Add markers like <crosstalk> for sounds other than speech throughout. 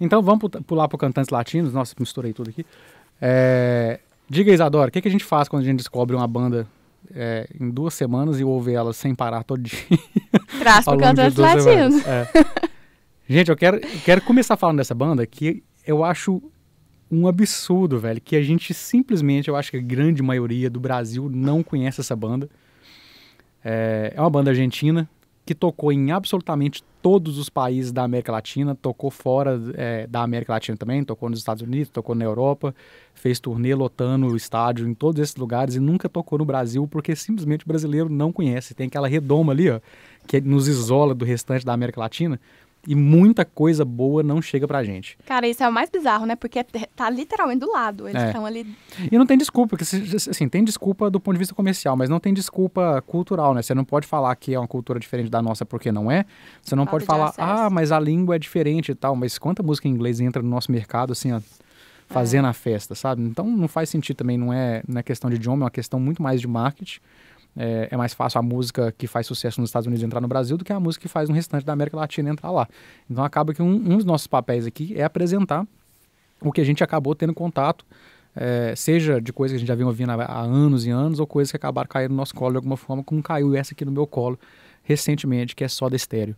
Então vamos pu- pular para cantantes latinos. Nossa, misturei tudo aqui. É, Diga, Isadora, o que, que a gente faz quando a gente descobre uma banda é, em duas semanas e ouve ela sem parar todo dia? <laughs> Traz de Cantantes Latinos. É. <laughs> Gente, eu quero, eu quero começar falando dessa banda que eu acho um absurdo, velho, que a gente simplesmente, eu acho que a grande maioria do Brasil não conhece essa banda. É, é uma banda argentina que tocou em absolutamente todos os países da América Latina, tocou fora é, da América Latina também, tocou nos Estados Unidos, tocou na Europa, fez turnê lotando o estádio em todos esses lugares e nunca tocou no Brasil porque simplesmente o brasileiro não conhece. Tem aquela redoma ali, ó, que nos isola do restante da América Latina e muita coisa boa não chega pra gente. Cara, isso é o mais bizarro, né? Porque tá literalmente do lado. Eles É. estão ali. E não tem desculpa, porque assim, tem desculpa do ponto de vista comercial, mas não tem desculpa cultural, né? Você não pode falar que é uma cultura diferente da nossa porque não é. Você não Falta pode de falar, acesso. ah, mas a língua é diferente e tal. Mas quanta música em inglês entra no nosso mercado, assim, ó, fazendo a festa, sabe? Então não faz sentido também, não é, não é questão de idioma, é uma questão muito mais de marketing. É, é mais fácil a música que faz sucesso nos Estados Unidos entrar no Brasil do que a música que faz no restante da América Latina entrar lá. Então acaba que um, um dos nossos papéis aqui é apresentar o que a gente acabou tendo contato, é, seja de coisas que a gente já vem ouvindo há, há anos e anos, ou coisas que acabaram caindo no nosso colo de alguma forma, como caiu essa aqui no meu colo recentemente, que é só da estéreo.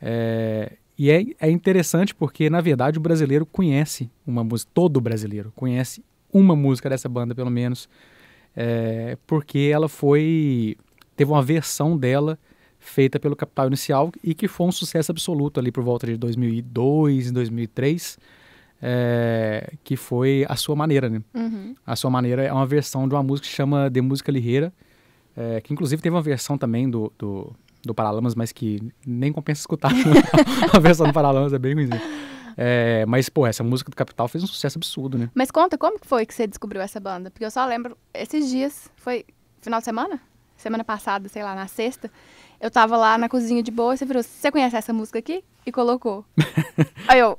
É, e é, é interessante porque, na verdade, o brasileiro conhece uma música, todo brasileiro conhece uma música dessa banda, pelo menos, é, porque ela foi. teve uma versão dela feita pelo Capital Inicial e que foi um sucesso absoluto ali por volta de 2002, 2003, é, que foi A Sua Maneira, né? Uhum. A Sua Maneira é uma versão de uma música que chama De Música Ligeira, é, que inclusive teve uma versão também do, do, do Paralamas, mas que nem compensa escutar. <laughs> a versão do Paralamas é bem ruimzinha. É, mas, pô, essa música do Capital fez um sucesso absurdo, né? Mas conta, como que foi que você descobriu essa banda? Porque eu só lembro, esses dias, foi final de semana? Semana passada, sei lá, na sexta. Eu tava lá na cozinha de boa e você virou, você conhece essa música aqui? E colocou. <laughs> Aí eu,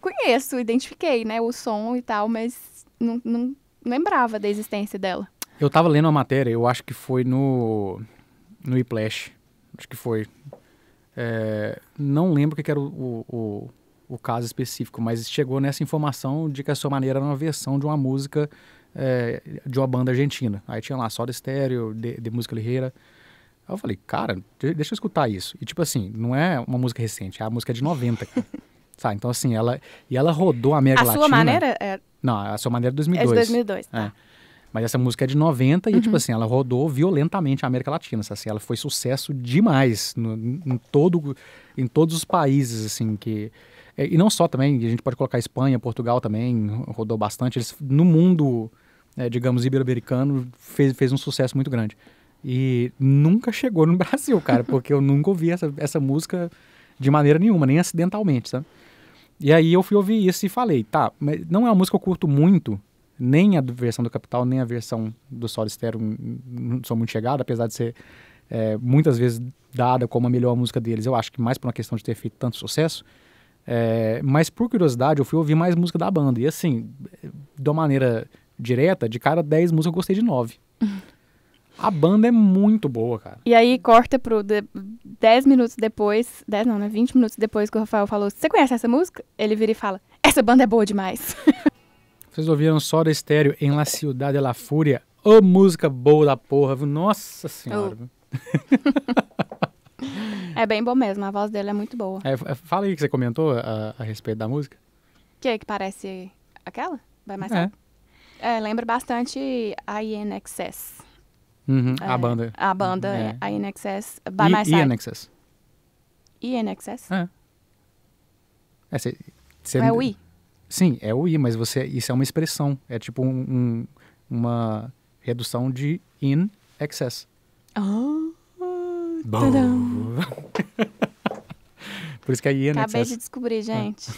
conheço, identifiquei, né, o som e tal, mas não, não lembrava da existência dela. Eu tava lendo uma matéria, eu acho que foi no no Iplash, acho que foi. É, não lembro o que era o, o, o, caso específico, mas chegou nessa informação de que a sua maneira era uma versão de uma música é, de uma banda argentina. Aí tinha lá Soda Stereo, de, de música ligeira. Aí eu falei, cara, de- deixa eu escutar isso. E tipo assim, não é uma música recente, é a música de 90, cara. <laughs> Sabe? Então assim, ela e ela rodou a América a Latina. sua maneira é, Não, a sua maneira é de é 2002. de 2002, É. Mas essa música é de 90 e, tipo assim, ela rodou violentamente a América Latina. Assim, ela foi sucesso demais no, em, todo, em todos os países, assim, que... é, E não só também, a gente pode colocar Espanha, Portugal também, rodou bastante. Eles, no mundo, é, digamos, ibero-americano, fez, fez um sucesso muito grande. E nunca chegou no <laughs> Brasil, cara, porque eu nunca ouvi essa, essa música de maneira nenhuma, nem acidentalmente, sabe? E aí eu fui ouvir isso e falei, tá, mas não é uma música que eu curto muito, nem a versão do Capital, nem a versão do Soda Stereo, não sou muito chegada, apesar de ser é, muitas vezes dada como a melhor música deles, eu acho que mais por uma questão de ter feito tanto sucesso. É, mas por curiosidade, eu fui ouvir mais música da banda. E assim, de uma maneira direta, de cada 10 músicas eu gostei de 9. <laughs> A banda é muito boa, cara. E aí corta pro 10 minutos depois, 10 não, né? 20 minutos depois que o Rafael falou, você conhece essa música? Ele vira e fala, essa banda é boa demais. <laughs> Vocês ouviram Soda Stereo em La Ciudad de la Fúria? Ô, música boa da porra, viu? Nossa senhora. Oh. é bem bom mesmo, a voz dele é muito boa. É, é, fala aí que você comentou a, a respeito da música. Que que parece aquela? Vai mais É. É, lembra bastante a INXS. Uhum, É, a banda. A banda É. é a INXS. By I- My Side. INXS. INXS? É. É, cê- cê- É o I. Sim, é o I, mas você, isso é uma expressão. É tipo um- um- uma redução de in excess. Ah, Bom. <laughs> Por isso que é in Acabei excess. de descobrir, gente.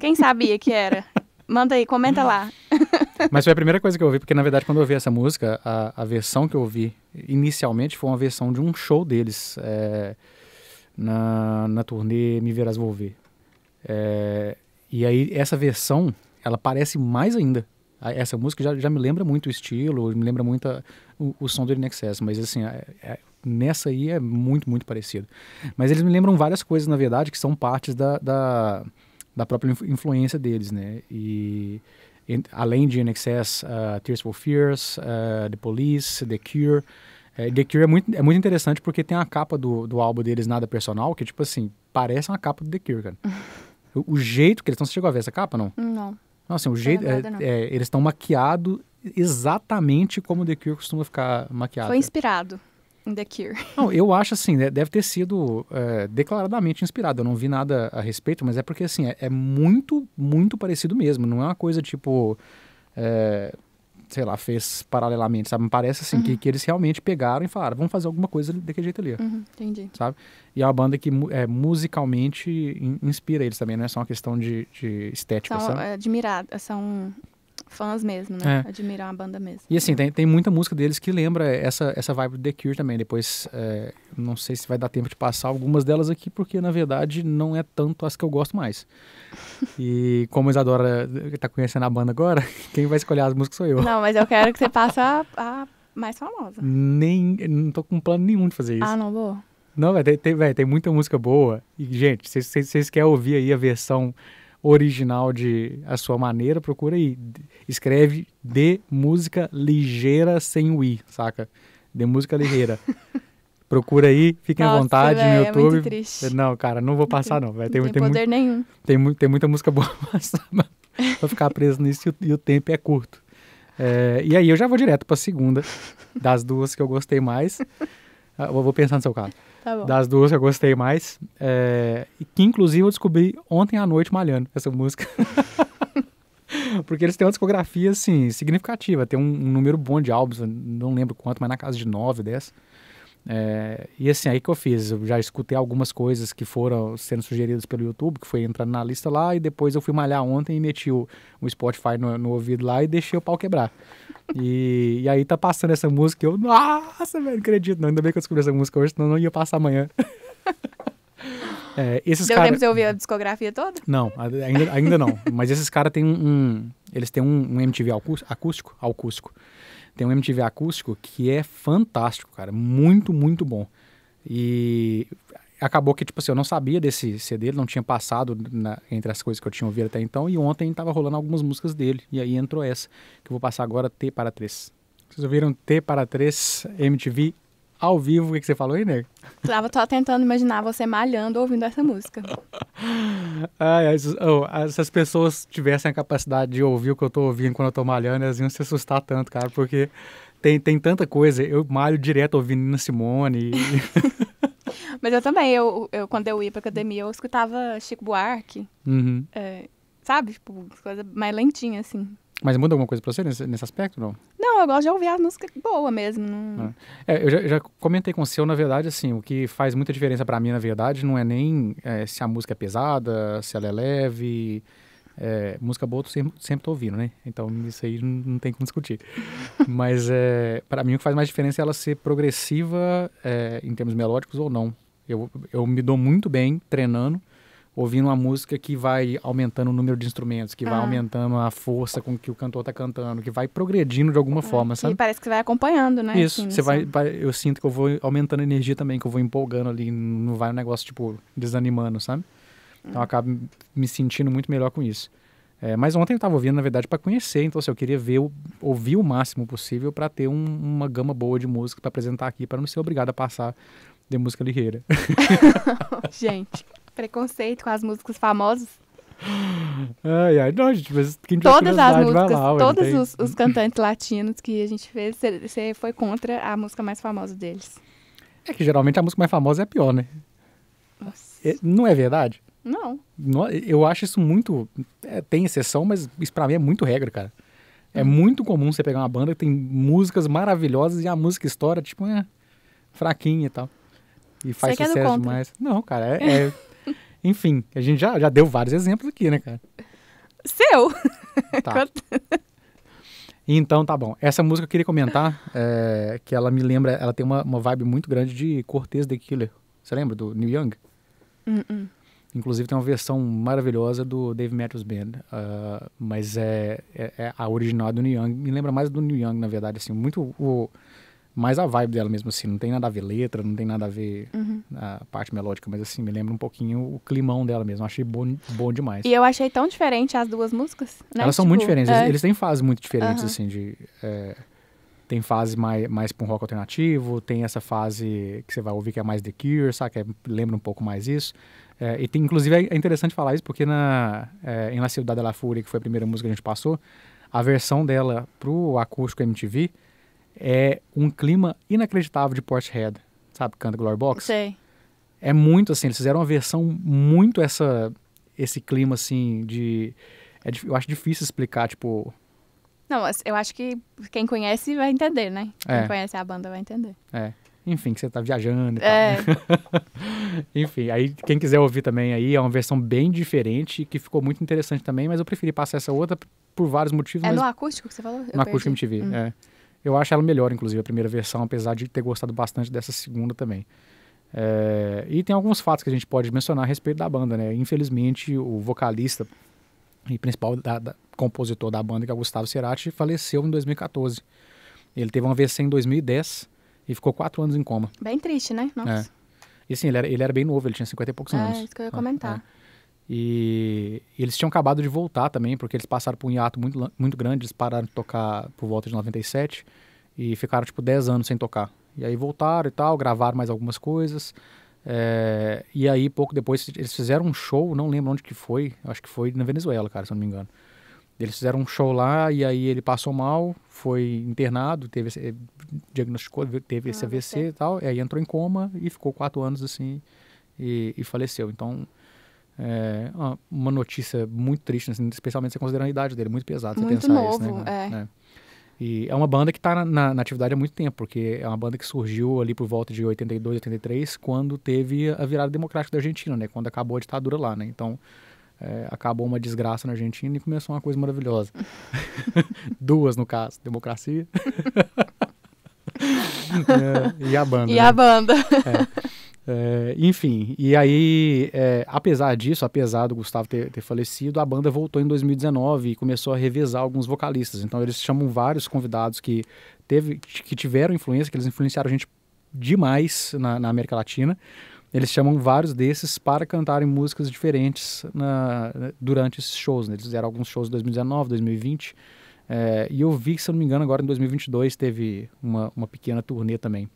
Quem sabia que era? Manda aí, comenta lá. <laughs> Mas foi a primeira coisa que eu ouvi, porque na verdade quando eu ouvi essa música, a, a versão que eu ouvi inicialmente foi uma versão de um show deles é, na, na turnê Me Verás Volver. É, e aí essa versão, ela parece mais ainda. Essa música já, já me lembra muito o estilo, me lembra muito a- o, o som do In Excess, mas assim, é- é- nessa aí é muito, muito parecido. Mas eles me lembram várias coisas, na verdade, que são partes da, da, da própria influ- influência deles, né? E além de NXS, uh, Tears for Fears, uh, The Police, The Cure. É, The Cure é muito, é muito interessante porque tem a capa do, do álbum deles, Nada Personal, que, tipo assim, parece uma capa do The Cure, cara. <laughs> o, jeito que eles estão... Você chegou a ver essa capa, não? Não. Não, assim, o jeito... É, é, eles estão maquiados exatamente como o The Cure costuma ficar maquiado. Foi inspirado em The Cure. <laughs> Não, eu acho assim, né, deve ter sido é, declaradamente inspirado. Eu não vi nada a respeito, mas é porque assim, é, é muito, muito parecido mesmo. Não é uma coisa tipo. é, sei lá, fez paralelamente, sabe? Me parece assim que, que eles realmente pegaram e falaram, vamos fazer alguma coisa daquele jeito ali, Uhum, entendi. sabe? E é uma banda que é, musicalmente in- inspira eles também, não é só uma questão de, de estética, São sabe? é, admirados, são fãs mesmo, né? É. Admiram a banda mesmo. E assim, tem, tem muita música deles que lembra essa, essa vibe do The Cure também. Depois, é, não sei se vai dar tempo de passar algumas delas aqui, porque na verdade não é tanto as que eu gosto mais. <laughs> E como a Isadora tá conhecendo a banda agora, <laughs> quem vai escolher as músicas sou eu. Não, mas eu quero que você passe a, a mais famosa. Nem, não tô com plano nenhum de fazer isso. Ah, não vou? Não, véio, tem, tem, véio, tem muita música boa. E, gente, se vocês querem ouvir aí a versão original de A Sua Maneira, procura aí. Escreve de música ligeira sem o i, saca? De música ligeira. <laughs> procura aí, fiquem à Nossa, vontade véi, no é YouTube. muito triste. não, cara, não vou passar não. Véio. Tem, não tem, tem, poder nenhum. tem, tem muita música boa <laughs> pra passar, mas pra ficar preso nisso e o, e o tempo é curto. É, e aí eu já vou direto pra segunda, das duas que eu gostei mais. Ah, eu vou pensar no seu caso Tá das duas que eu gostei mais. é, que inclusive eu descobri ontem à noite malhando essa música. <laughs> Porque eles têm uma discografia, assim, significativa. Tem um, um número bom de álbuns, não lembro quanto, mas na casa de 9, 10. É, e assim, aí que eu fiz, eu já escutei algumas coisas que foram sendo sugeridas pelo YouTube, que foi entrando na lista lá, e depois eu fui malhar ontem e meti o, o Spotify no, no ouvido lá e deixei o pau quebrar. E, e aí tá passando essa música e eu, nossa, velho, não acredito não, ainda bem que eu descobri essa música hoje, senão não ia passar amanhã. <laughs> É, esses Deu cara- tempo de ouvir a discografia toda? Não, ainda, ainda não. Mas esses caras têm um, um- Eles têm um, um MTV acústico, acústico? Acústico. Tem um MTV acústico que é fantástico, cara. Muito, muito bom. E acabou que, tipo assim, eu não sabia desse CD, ele não tinha passado na- entre as coisas que eu tinha ouvido até então. E ontem tava rolando algumas músicas dele. E aí entrou essa, que eu vou passar agora, T para 3. Vocês ouviram T para 3 MTV ao vivo? O que, que você falou aí, nego? Tava só tentando imaginar você malhando ouvindo essa música. <laughs> Ai, se oh, ah, se as pessoas tivessem a capacidade de ouvir o que eu tô ouvindo quando eu tô malhando, elas iam se assustar tanto, cara, porque tem, tem tanta coisa. Eu malho direto ouvindo Nina Simone. e- <laughs> Mas eu também, eu, eu, quando eu ia pra academia, eu escutava Chico Buarque, Uhum. é, sabe? Tipo, coisa mais lentinha, assim. Mas muda alguma coisa pra você nesse, nesse aspecto, não? Não, eu gosto de ouvir as músicas boas mesmo. Não... É, eu já, já comentei com o seu, na verdade, assim, o que faz muita diferença pra mim, na verdade, não é nem é, se a música é pesada, se ela é leve. É, música boa eu sempre, sempre tô ouvindo, né? Então isso aí não, não tem como discutir. <laughs> Mas é, para mim o que faz mais diferença é ela ser progressiva é, em termos melódicos ou não. Eu, eu me dou muito bem treinando, ouvindo uma música que vai aumentando o número de instrumentos, que vai Ah. aumentando a força com que o cantor tá cantando, que vai progredindo de alguma forma, É, que sabe? parece que você vai acompanhando, né? Isso, assim, você vai, vai- eu sinto que eu vou aumentando a energia também, que eu vou empolgando ali, não vai um negócio, tipo, desanimando, sabe? Então eu acabo me sentindo muito melhor com isso. É, mas ontem eu estava ouvindo, na verdade, para conhecer, então assim, eu queria ver, ouvir o máximo possível para ter um- uma gama boa de música para apresentar aqui, para não ser obrigado a passar de música ligeira. <laughs> <laughs> Gente, preconceito com as músicas famosas. ai, ai, não, gente, mas quem Todas as músicas, lá, não todos tem- os, os <laughs> cantantes latinos que a gente fez, você- você foi contra a música mais famosa deles. É que geralmente a música mais famosa é a pior, né? Nossa. É- não é verdade? Não. No- Eu acho isso muito. é, tem exceção, mas isso pra mim é muito regra, cara. É Hum. muito comum você pegar uma banda que tem músicas maravilhosas e a música estoura, tipo, é fraquinha e tal. E faz é do sucesso demais. Não, cara, é. é- <laughs> Enfim, a gente já, já deu vários exemplos aqui, né, cara? Seu! Tá. <laughs> Então tá bom. Essa música eu queria comentar, é, que ela me lembra, ela tem uma, uma vibe muito grande de Cortez the Killer. Você lembra do Neil Young? Hum, hum. Inclusive tem uma versão maravilhosa do Dave Matthews Band, ah, mas é, é, é a original do Neil Young. Me lembra mais do Neil Young, na verdade, assim, muito o, mais a vibe dela mesmo, assim. Não tem nada a ver letra, não tem nada a ver Uhum. a parte melódica, mas assim, me lembra um pouquinho o climão dela mesmo. Achei bom, bom demais. E eu achei tão diferente as duas músicas. Né? Elas são Tipo, muito diferentes. é. Eles, têm fases muito diferentes, Aham. assim, de. é, tem fase mais, mais pra um rock alternativo, tem essa fase que você vai ouvir que é mais The Cure, sabe? Que é- lembra um pouco mais isso. É, e tem, inclusive, é é interessante falar isso porque na, é, em La Ciudad de la Furia, que foi a primeira música que a gente passou, a versão dela pro acústico MTV é um clima inacreditável de Portishead, sabe? Canta Glory Box Sei. é muito assim, eles fizeram uma versão muito essa esse clima assim de é eu acho difícil explicar, tipo, Não, eu acho que quem conhece vai entender, né? É. Quem conhece a banda vai entender. enfim, que você tá viajando e tal. É, <laughs> Enfim, aí quem quiser ouvir também aí é uma versão bem diferente que ficou muito interessante também, mas eu preferi passar essa outra por vários motivos, é mas no acústico que você falou? Eu no acústico perdi. MTV, Hum. é. Eu acho ela melhor, inclusive, a primeira versão, apesar de ter gostado bastante dessa segunda também. É, e tem alguns fatos que a gente pode mencionar a respeito da banda, né? Infelizmente, o vocalista e principal da, da- compositor da banda, que é o Gustavo Cerati, faleceu em 2014. Ele teve uma AVC em 2010 e ficou quatro anos em coma. Bem triste, né? Nossa. E assim, ele era, ele era bem novo, ele tinha 50 e poucos É, anos. isso que eu ia Ah, comentar. É. E eles tinham acabado de voltar também, porque eles passaram por um hiato muito, muito grande, eles pararam de tocar por volta de 97 e ficaram tipo 10 anos sem tocar. E aí voltaram e tal, gravaram mais algumas coisas. é, e aí, pouco depois, eles fizeram um show, não lembro onde que foi, acho que foi na Venezuela, cara, se eu não me engano. Eles fizeram um show lá e aí ele passou mal, foi internado, teve diagnosticou, teve esse Ah, AVC AVC. e tal, e aí entrou em coma e ficou quatro anos assim e, e faleceu. Então, é uma- notícia muito triste, assim, especialmente você considerando a idade dele, muito pesado você Muito pensar isso, novo, né? é. É. E é uma banda que está na, na- na atividade há muito tempo, porque é uma banda que surgiu ali por volta de 82, 83, quando teve a virada democrática da Argentina, né? Quando acabou a ditadura lá, né? Então, é, acabou uma desgraça na Argentina e começou uma coisa maravilhosa. <laughs> <laughs> Duas, no caso, democracia. <laughs> É, e a banda. E né? a banda? É, enfim, e aí, é, apesar disso, apesar do Gustavo ter, ter falecido, a banda voltou em 2019 e começou a revezar alguns vocalistas. Então eles chamam vários convidados que, teve, que tiveram influência, que eles influenciaram a gente demais na, na América Latina. Eles chamam vários desses para cantarem músicas diferentes na- durante esses shows. né? Eles fizeram alguns shows em 2019, 2020. é, e eu vi se eu não me engano, agora em 2022 teve uma, uma pequena turnê também.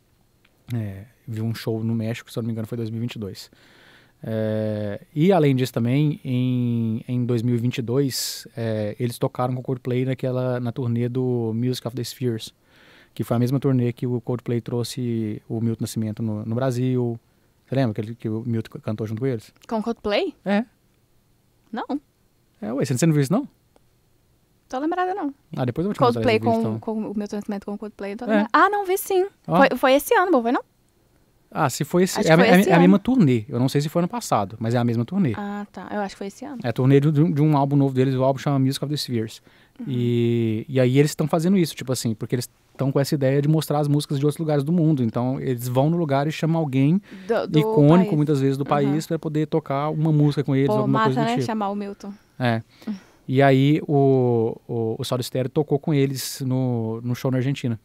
É, vi um show no México, se eu não me engano, foi 2022. É, e além disso também, em, em 2022, é, eles tocaram com o Coldplay naquela, na turnê do Music of the Spheres, que foi a mesma turnê que o Coldplay trouxe o Milton Nascimento no, no Brasil. Você lembra que, ele- que o Milton cantou junto com eles? Com Coldplay? É. Não, É, ué, você não viu isso não? tô lembrada não. Ah, depois eu vou te Coldplay esse vídeo, com, então. com o meu transmimento com o Coldplay. É. Ah, não, vi sim. Ó. Foi, foi esse ano, bom, foi não? Ah, se foi esse... É, foi é a- esse é a mesma turnê. Eu não sei se foi ano passado, mas é a mesma turnê. Ah, tá. Eu acho que foi esse ano. É a turnê de, de um álbum novo deles, o álbum chama Music of the Spheres. Uhum. E, e aí eles estão fazendo isso, tipo assim, porque eles estão com essa ideia de mostrar as músicas de outros lugares do mundo. Então eles vão no lugar e chamam alguém Do, do icônico, país. muitas vezes, do Uhum. país, para poder tocar uma música com eles, Pô, alguma massa, coisa do né? tipo. Chamar o Milton. É. E aí o, o, o Soda Stereo tocou com eles no, no show na Argentina.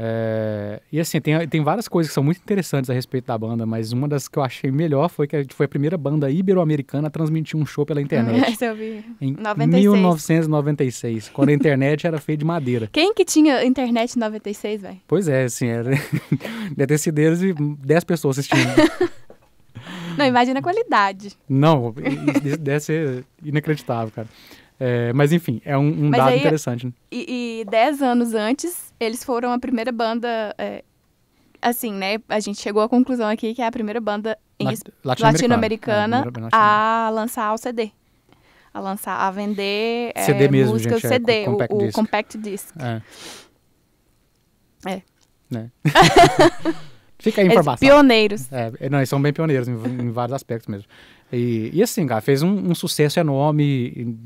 É, e assim, tem, tem várias coisas que são muito interessantes a respeito da banda, mas uma das que eu achei melhor foi que a gente foi a primeira banda ibero-americana a transmitir um show pela internet. <laughs> Esse eu vi. Em 96. 1996, quando a internet era feita de madeira. Quem que tinha internet em 96, velho? Pois é, assim, era... <laughs> deve ter sido eles e 10 pessoas assistindo. <laughs> Não, imagina a qualidade. Não, isso deve ser inacreditável, cara. É, mas enfim, é um, um dado aí- interessante. né? E, e dez anos antes, eles foram a primeira banda. é, assim, né? A gente chegou à conclusão aqui que é a primeira banda latino-americana. É, a lançar o CD. A lançar, a vender é, CD mesmo, músicas gente, é, CD, com- compact o, o disc. compact disc. É. É. Né? <laughs> Fica a Eles, informação. pioneiros. É, é, não, eles são bem pioneiros em, em vários aspectos mesmo. E, e assim, cara, fez um, um sucesso enorme,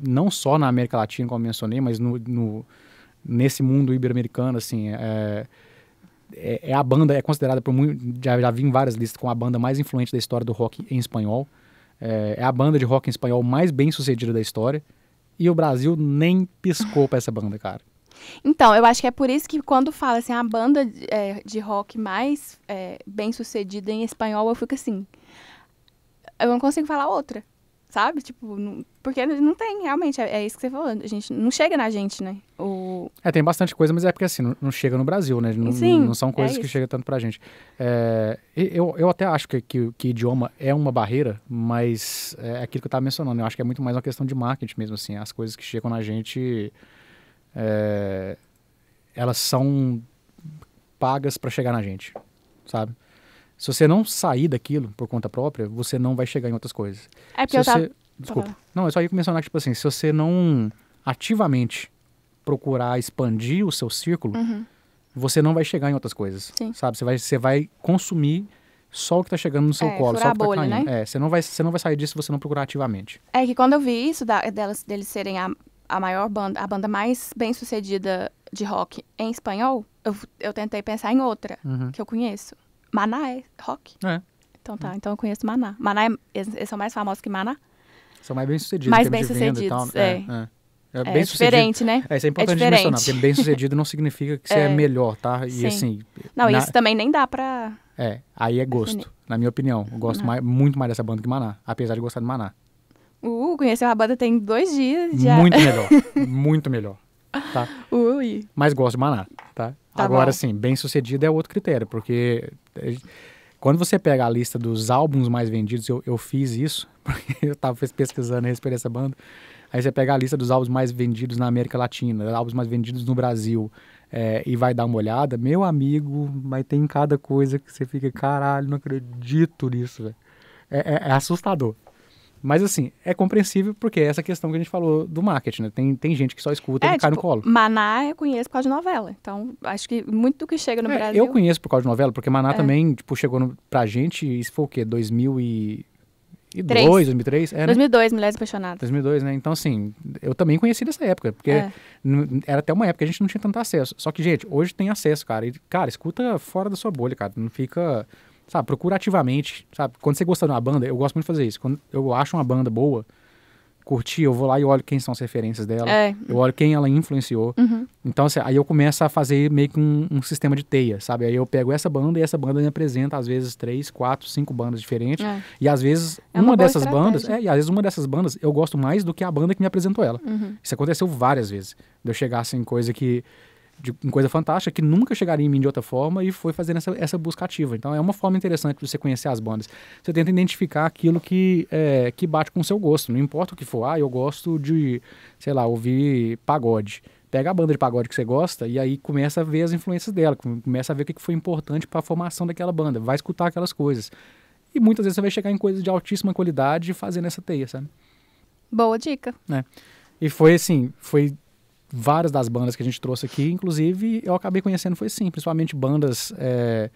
não só na América Latina, como eu mencionei, mas no, no- nesse mundo ibero-americano, assim, é, é, é a banda, é considerada por muito, já, já vi em várias listas, como a banda mais influente da história do rock em espanhol. É, é a banda de rock em espanhol mais bem sucedida da história. E o Brasil nem piscou pra essa banda, cara. Então, eu acho que é por isso que quando fala assim, a banda de, é, de rock mais é, bem sucedida em espanhol, eu fico assim. Eu não consigo falar outra. Sabe? Tipo, não, porque não tem, realmente, é, é, isso que você falou. A gente não chega na gente, né? O... É, tem bastante coisa, mas é porque assim, não, não chega no Brasil, né? Não, Sim, não são coisas é que chegam tanto pra gente. É, eu, eu até acho que, que, que, idioma é uma barreira, mas é aquilo que eu tava mencionando. Eu acho que é muito mais uma questão de marketing mesmo, assim. As coisas que chegam na gente é, elas são pagas para chegar na gente, sabe? Se você não sair daquilo por conta própria, você não vai chegar em outras coisas. É porque se eu você... tava... Desculpa. Não, eu só ia mencionar que, tipo assim, se você não ativamente procurar expandir o seu círculo, uhum. você não vai chegar em outras coisas, Sim. sabe? Você vai, você vai consumir só o que está chegando no seu é, colo, só o que tá bolha, caindo. Né? É, você não, vai, você não vai sair disso se você não procurar ativamente. É que quando eu vi isso, da, delas, deles serem a, a maior banda, a banda mais bem sucedida de rock em espanhol, eu, eu tentei pensar em outra uhum. que eu conheço. Maná é rock? É. Então tá, então eu conheço Maná. Maná, é, eles são mais famosos que Maná? São mais bem sucedidos. Mais bem sucedidos, é. é. é. É, é diferente, né? É, isso é importante é mencionar, porque bem sucedido não significa que você é, é melhor, tá? E Sim. assim. Não, na... isso também nem dá pra. É, aí é gosto, na minha opinião. Eu gosto mais, muito mais dessa banda que Maná, apesar de gostar de Maná. Uh, conheceu a banda tem dois dias já. Muito <laughs> melhor. muito melhor. Tá? Ui. Mas gosto de Maná, tá? Tá Agora, bom. sim, bem sucedido é outro critério, porque eh, quando você pega a lista dos álbuns mais vendidos, eu, eu fiz isso, <laughs> porque eu estava pesquisando a respeito dessa banda. Aí você pega a lista dos álbuns mais vendidos na América Latina, álbuns mais vendidos no Brasil, é, e vai dar uma olhada, meu amigo, mas tem cada coisa que você fica, caralho, não acredito nisso, velho. É, é, é assustador. Mas assim, é compreensível porque é essa questão que a gente falou do marketing, né? Tem, tem gente que só escuta é, e cai tipo, no colo. Maná eu conheço por causa de novela. Então, acho que muito do que chega no é, Brasil... Eu conheço por causa de novela, porque Maná é. também, tipo, chegou no, pra gente, isso foi o quê? 2002, 2003? É, 2002, Mulheres Apaixonadas. 2002, né? Então, assim, eu também conheci dessa época, porque é. era até uma época que a gente não tinha tanto acesso. Só que, gente, hoje tem acesso, cara. E, cara, escuta fora da sua bolha, cara. Não fica sabe, procura ativamente, sabe? Quando você gosta de uma banda, eu gosto muito de fazer isso. Quando eu acho uma banda boa, curti, eu vou lá e olho quem são as referências dela, é. eu olho quem ela influenciou. Uhum. Então, assim, aí eu começo a fazer meio que um, um, sistema de teia, sabe? Aí eu pego essa banda e essa banda me apresenta, às vezes, três, quatro, cinco bandas diferentes. É. E às vezes, é uma, uma dessas estratégia. bandas, é, e às vezes uma dessas bandas eu gosto mais do que a banda que me apresentou ela. Uhum. Isso aconteceu várias vezes. De eu chegar assim, coisa que de uma coisa fantástica que nunca chegaria em mim de outra forma e foi fazendo essa, essa busca ativa. Então é uma forma interessante de você conhecer as bandas. Você tenta identificar aquilo que, é, que bate com o seu gosto. Não importa o que for. Ah, eu gosto de, sei lá, ouvir pagode. Pega a banda de pagode que você gosta e aí começa a ver as influências dela, começa a ver o que foi importante para a formação daquela banda, vai escutar aquelas coisas. E muitas vezes você vai chegar em coisas de altíssima qualidade fazendo essa teia, sabe? Boa dica. É. E foi assim, foi várias das bandas que a gente trouxe aqui, inclusive eu acabei conhecendo foi sim, principalmente bandas é,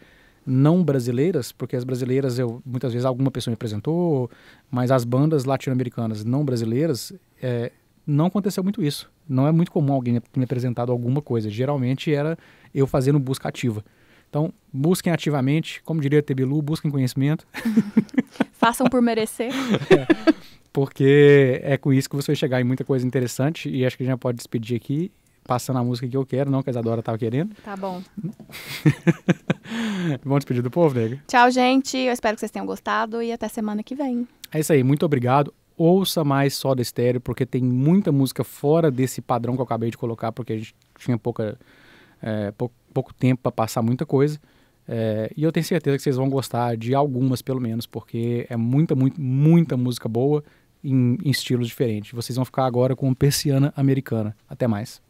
não brasileiras, porque as brasileiras eu muitas vezes alguma pessoa me apresentou, mas as bandas latino-americanas não brasileiras é, não aconteceu muito isso. Não é muito comum alguém me apresentado alguma coisa. Geralmente era eu fazendo busca ativa. Então, busquem ativamente, como diria Tebilu, busquem conhecimento. <laughs> Façam por merecer. É <laughs> porque é com isso que você vai chegar em muita coisa interessante e acho que a gente já pode despedir aqui, passando a música que eu quero, não que a Isadora estava querendo. Tá bom. <laughs> Vamos despedir do povo, nega? Tchau, gente. Eu espero que vocês tenham gostado e até semana que vem. É isso aí. Muito obrigado. Ouça mais só da estéreo, porque tem muita música fora desse padrão que eu acabei de colocar, porque a gente tinha pouca, é, pouco, pouco tempo para passar muita coisa. É, e eu tenho certeza que vocês vão gostar de algumas, pelo menos, porque é muita, muita, muita música boa em, em estilos diferentes. Vocês vão ficar agora com Persiana Americana. Até mais.